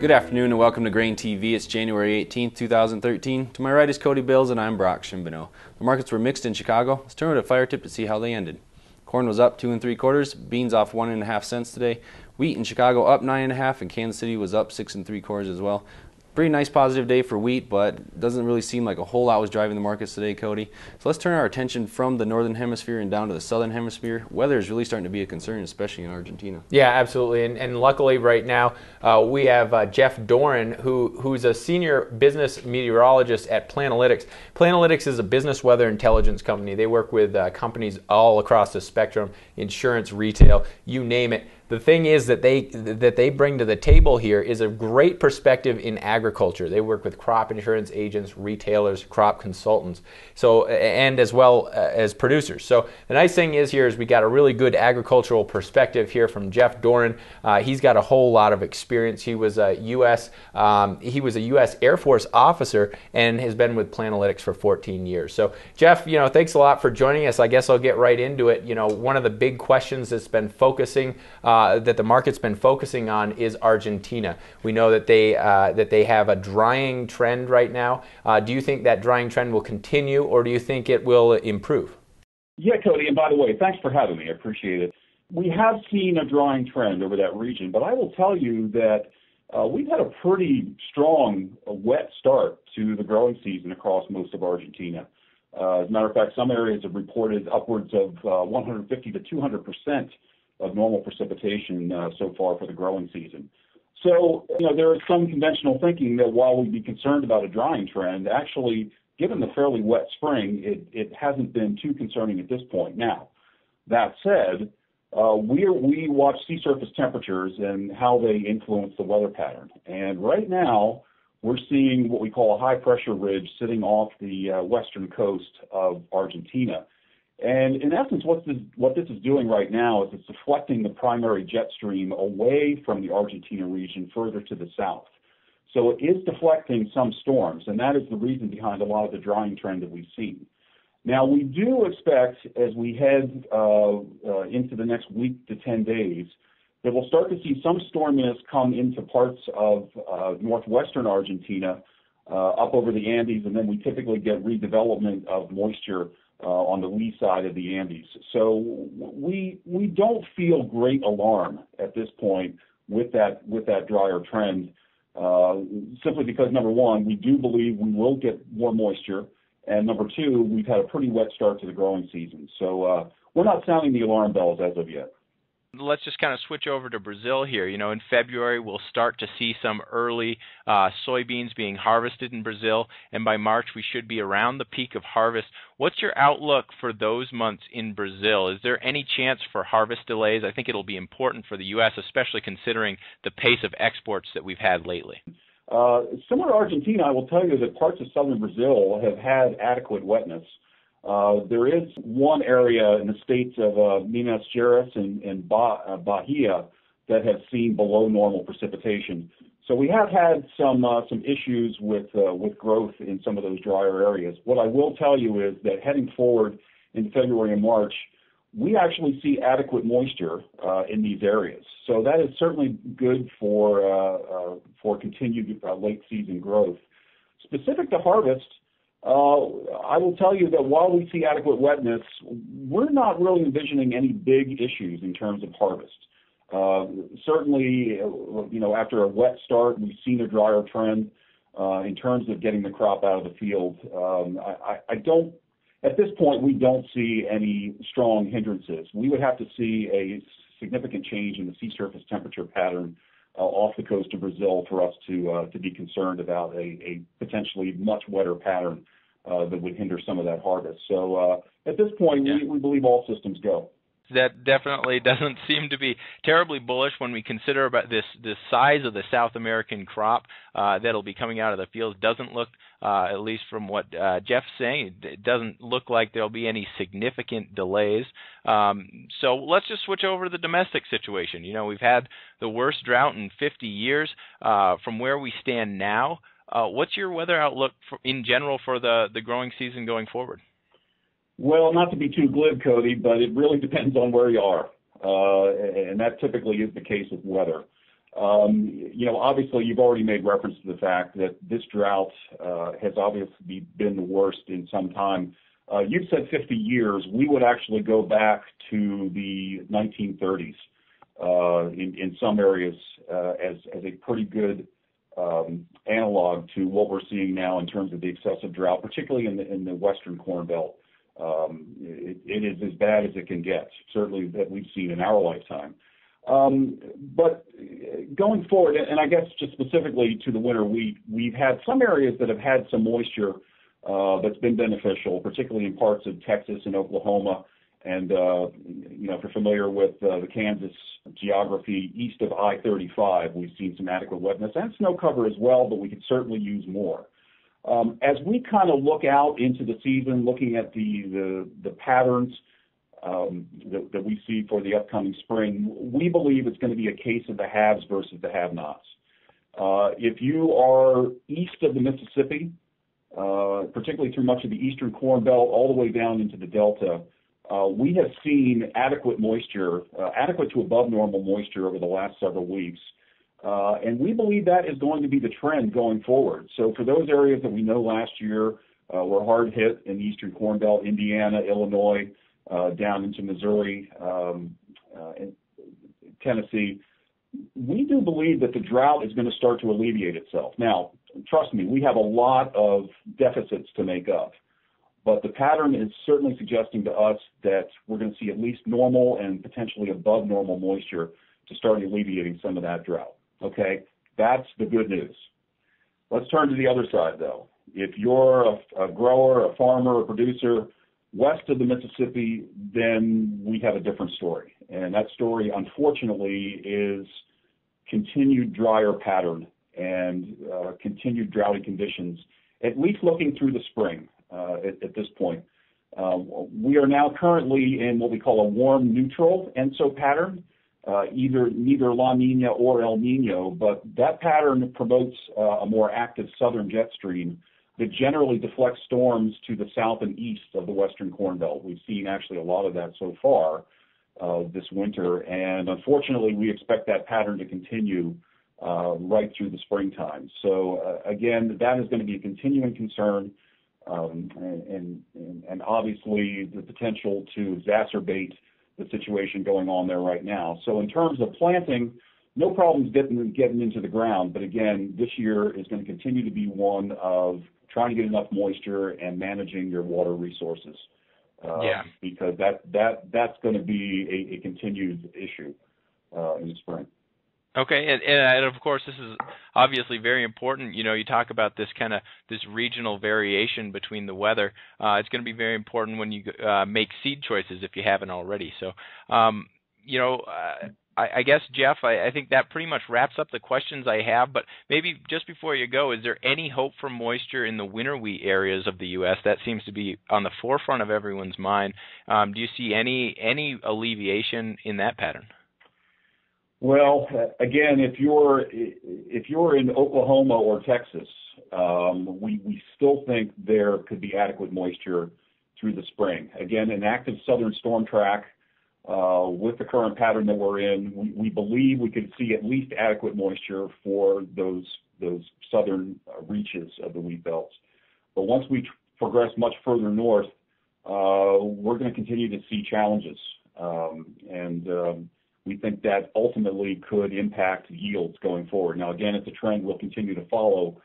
Good afternoon and welcome to Grain TV. It's January 18th, 2013. To my right is Cody Bills and I'm Brock Shimbino. The markets were mixed in Chicago. Let's turn to a FireTip to see how they ended. Corn was up two and three quarters, beans off one and a half cents today. Wheat in Chicago up nine and a half, and Kansas City was up six and three quarters as well pretty nice positive day for wheat, but doesn't really seem like a whole lot was driving the markets today, Cody. So let's turn our attention from the northern hemisphere and down to the southern hemisphere. Weather is really starting to be a concern, especially in Argentina. Yeah, absolutely. And, and luckily, right now, uh, we have uh, Jeff Doran, who, who's a senior business meteorologist at Planalytics. Planalytics is a business weather intelligence company. They work with uh, companies all across the spectrum insurance, retail, you name it the thing is that they that they bring to the table here is a great perspective in agriculture. They work with crop insurance agents, retailers, crop consultants, so and as well uh, as producers. So the nice thing is here is we got a really good agricultural perspective here from Jeff Doran. Uh, he's got a whole lot of experience. He was a U.S. Um, he was a U.S. Air Force officer and has been with Planalytics for 14 years. So Jeff, you know, thanks a lot for joining us. I guess I'll get right into it. You know, one of the big questions that's been focusing. Uh, uh, that the market's been focusing on is Argentina. We know that they uh, that they have a drying trend right now. Uh, do you think that drying trend will continue, or do you think it will improve? Yeah, Cody. And by the way, thanks for having me. I appreciate it. We have seen a drying trend over that region, but I will tell you that uh, we've had a pretty strong uh, wet start to the growing season across most of Argentina. Uh, as a matter of fact, some areas have reported upwards of uh, 150 to 200 percent of normal precipitation uh, so far for the growing season. So, you know, there is some conventional thinking that while we'd be concerned about a drying trend, actually, given the fairly wet spring, it, it hasn't been too concerning at this point. Now, that said, uh, we we watch sea surface temperatures and how they influence the weather pattern. And right now, we're seeing what we call a high pressure ridge sitting off the uh, western coast of Argentina. And in essence, what this, what this is doing right now is it's deflecting the primary jet stream away from the Argentina region further to the south. So it is deflecting some storms, and that is the reason behind a lot of the drying trend that we've seen. Now, we do expect as we head uh, uh, into the next week to 10 days that we'll start to see some storminess come into parts of uh, northwestern Argentina uh, up over the Andes, and then we typically get redevelopment of moisture on the lee side of the Andes. So we we don't feel great alarm at this point with that with that drier trend, uh, simply because number one, we do believe we will get more moisture, and number two, we've had a pretty wet start to the growing season. So uh, we're not sounding the alarm bells as of yet let's just kind of switch over to Brazil here. You know, in February we'll start to see some early uh, soybeans being harvested in Brazil, and by March we should be around the peak of harvest. What's your outlook for those months in Brazil? Is there any chance for harvest delays? I think it'll be important for the U.S., especially considering the pace of exports that we've had lately. Uh, similar to Argentina, I will tell you that parts of southern Brazil have had adequate wetness. Uh, there is one area in the states of uh, Minas Gerais and, and uh, Bahia that have seen below normal precipitation. So we have had some uh, some issues with uh, with growth in some of those drier areas. What I will tell you is that heading forward in February and March, we actually see adequate moisture in these areas. So that is certainly good for for continued late season growth. Specific to harvest, I will tell you that while we see adequate wetness, we're not really envisioning any big issues in terms of harvest. Uh, certainly, you know, after a wet start, we've seen a drier trend uh, in terms of getting the crop out of the field. Um, I don't. At this point, we don't see any strong hindrances. We would have to see a significant change in the sea surface temperature pattern off the coast of Brazil for us to be concerned about a potentially much wetter pattern uh, that would hinder some of that harvest. So uh, at this point, we believe all systems go that definitely doesn't seem to be terribly bullish when we consider about this the size of the South American crop uh, that'll be coming out of the fields. Doesn't look, uh, at least from what uh, Jeff's saying, it doesn't look like there'll be any significant delays. Um, so let's just switch over to the domestic situation. You know, we've had the worst drought in 50 years. Uh, from where we stand now. Uh, what's your weather outlook for, in general for the, the growing season going forward? Well, not to be too glib, Cody, but it really depends on where you are. Uh, and that typically is the case with weather. Um, you know, obviously, you've already made reference to the fact that this drought uh, has obviously been the worst in some time. Uh, you've said 50 years. We would actually go back to the 1930s uh, in, in some areas uh, as, as a pretty good um, analog to what we're seeing now in terms of the excessive drought, particularly in the, in the western Corn Belt. Um, it, is as bad as it can get, certainly that we've seen in our lifetime. Um, but going forward, and I guess just specifically to the winter wheat, we've had some areas that have had some moisture uh, that's been beneficial, particularly in parts of Texas and Oklahoma. And, uh, you know, if you're familiar with uh, the Kansas geography east of I-35, we've seen some adequate wetness and snow cover as well, but we could certainly use more. Um, as we kind of look out into the season, looking at the, patterns, um, that, we see for the upcoming spring, we believe it's going to be a case of the haves versus the have-nots. Uh, if you are east of the Mississippi, uh, particularly through much of the eastern Corn Belt, all the way down into the Delta, uh, we have seen adequate moisture, adequate to above normal moisture over the last several weeks. Uh, and we believe that is going to be the trend going forward. So for those areas that we know last year uh, were hard hit in the eastern Corn Belt, Indiana, Illinois, uh, down into Missouri, um, and Tennessee. We do believe that the drought is going to start to alleviate itself. Now, trust me, we have a lot of deficits to make up, but the pattern is certainly suggesting to us that we're going to see at least normal and potentially above normal moisture to start alleviating some of that drought. Okay, that's the good news. Let's turn to the other side, though. If you're a, a grower, a farmer, a producer West of the Mississippi, then we have a different story. And that story, unfortunately, is continued drier pattern and uh, continued droughty conditions, at least looking through the spring uh, at, at, this point. Uh, we are now currently in what we call a warm neutral ENSO pattern, either neither La Nina or El Nino, but that pattern promotes uh, a more active southern jet stream that generally deflects storms to the south and east of the western Corn Belt. We've seen actually a lot of that so far uh, this winter, and unfortunately, we expect that pattern to continue uh, right through the springtime. So uh, again, that is going to be a continuing concern, um, and obviously the potential to exacerbate the situation going on there right now. So in terms of planting, no problems getting getting into the ground, but again, this year is going to continue to be one of trying to get enough moisture and managing your water resources. Uh, yeah. Because that that that's going to be a, a continued issue uh, in the spring. Okay, and, and of course this is obviously very important. You know, you talk about this kind of this regional variation between the weather. Uh, it's going to be very important when you uh, make seed choices if you haven't already. So, um, you know, uh, I, I guess Jeff, I, I think that pretty much wraps up the questions I have. But maybe just before you go, is there any hope for moisture in the winter wheat areas of the U.S. that seems to be on the forefront of everyone's mind? Um, do you see any any alleviation in that pattern? Well, again, if you're if you're in Oklahoma or Texas, um, we we still think there could be adequate moisture through the spring. Again, an active southern storm track uh, with the current pattern that we're in, we believe we could see at least adequate moisture for those those southern uh, reaches of the wheat belts. But once we progress much further north, uh, we're going to continue to see challenges. Um, and um, we think that ultimately could impact yields going forward. Now, again, it's a trend we'll continue to follow,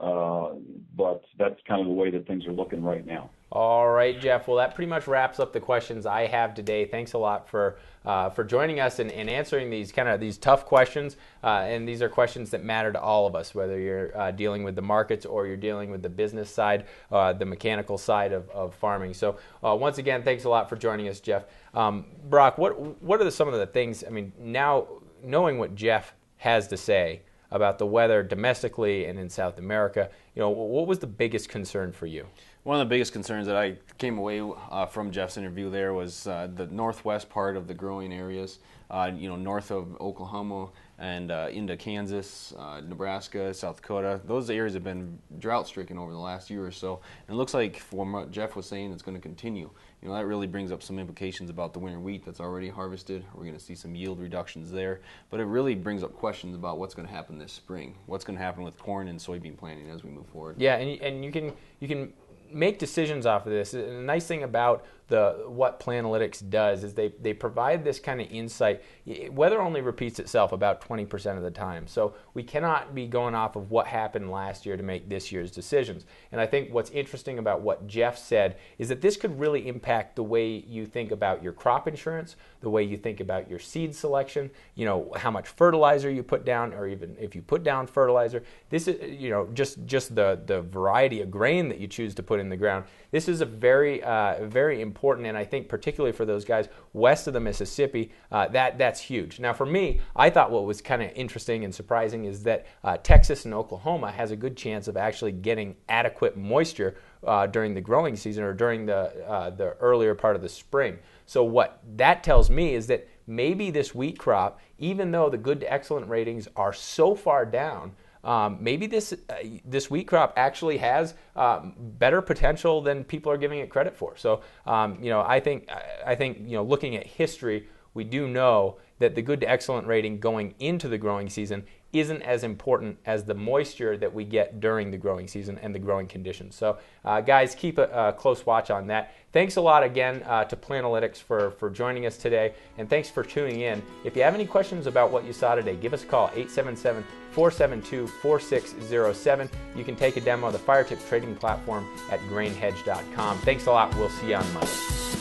uh, but that's kind of the way that things are looking right now. All right, Jeff. Well, that pretty much wraps up the questions I have today. Thanks a lot for uh, for joining us and, and, answering these kind of these tough questions. Uh, and these are questions that matter to all of us, whether you're uh, dealing with the markets or you're dealing with the business side, uh, the mechanical side of, of farming. So, uh, once again, thanks a lot for joining us, Jeff. Um, Brock, what what are the, some of the things? I mean, now knowing what Jeff has to say about the weather domestically and in South America, you know, what was the biggest concern for you? One of the biggest concerns that I came away uh, from Jeff's interview there was uh, the northwest part of the growing areas, uh, you know, north of Oklahoma and uh, into Kansas, uh, Nebraska, South Dakota. Those areas have been drought stricken over the last year or so. And it looks like, from what Jeff was saying, it's going to continue. You know, that really brings up some implications about the winter wheat that's already harvested. We're going to see some yield reductions there. But it really brings up questions about what's going to happen this spring. What's going to happen with corn and soybean planting as we move forward. Yeah, and, and you can you can make decisions off of this. The nice thing about the what Planalytics does is they, they provide this kind of insight. Weather only repeats itself about 20% of the time. So we cannot be going off of what happened last year to make this year's decisions. And I think what's interesting about what Jeff said is that this could really impact the way you think about your crop insurance, the way you think about your seed selection, you know, how much fertilizer you put down, or even if you put down fertilizer. This is, you know, just, just the, the variety of grain that you choose to put in the ground. This is a very, uh, very important and I think particularly for those guys west of the Mississippi, uh, that that's huge. Now, for me, I thought what was kind of interesting and surprising is that uh, Texas and Oklahoma has a good chance of actually getting adequate moisture uh, during the growing season or during the uh, the earlier part of the spring. So what that tells me is that maybe this wheat crop, even though the good to excellent ratings are so far down, um, maybe this uh, this wheat crop actually has um, better potential than people are giving it credit for. So um, you know, I think I think you know, looking at history, we do know that the good to excellent rating going into the growing season isn't as important as the moisture that we get during the growing season and the growing conditions. So, uh, guys, keep a, a, close watch on that. Thanks a lot again uh, to Planalytics for, for joining us today, and thanks for tuning in. If you have any questions about what you saw today, give us a call 877 472 4607. You can take a demo of the FireTip trading platform at grainhedge.com. Thanks a lot. We'll see you on Monday.